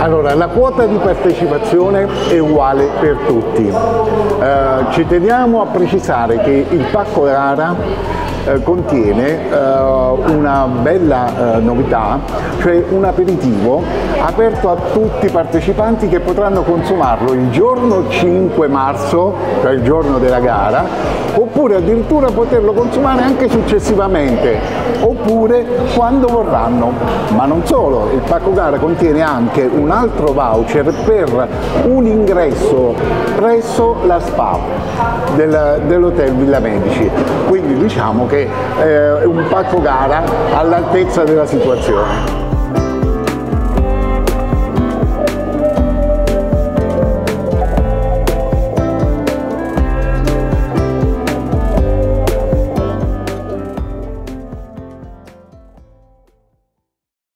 Allora, la quota di partecipazione è uguale per tutti. Eh, ci teniamo a precisare che il pacco rara eh, contiene eh, una bella eh, novità, cioè un aperitivo aperto a tutti i partecipanti che potranno consumarlo il giorno 5 marzo, cioè il giorno della gara, oppure addirittura poterlo consumare anche successivamente, oppure quando vorranno. Ma non solo, il pacco gara contiene anche un altro voucher per un ingresso presso la SPA del, dell'Hotel Villa Medici. Quindi diciamo che eh, è un pacco gara all'altezza della situazione.